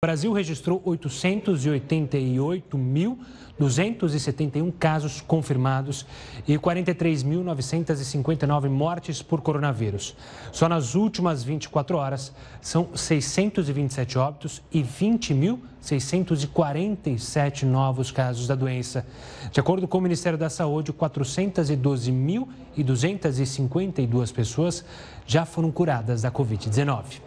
O Brasil registrou 888.271 casos confirmados e 43.959 mortes por coronavírus. Só nas últimas 24 horas são 627 óbitos e 20.647 novos casos da doença. De acordo com o Ministério da Saúde, 412.252 pessoas já foram curadas da Covid-19.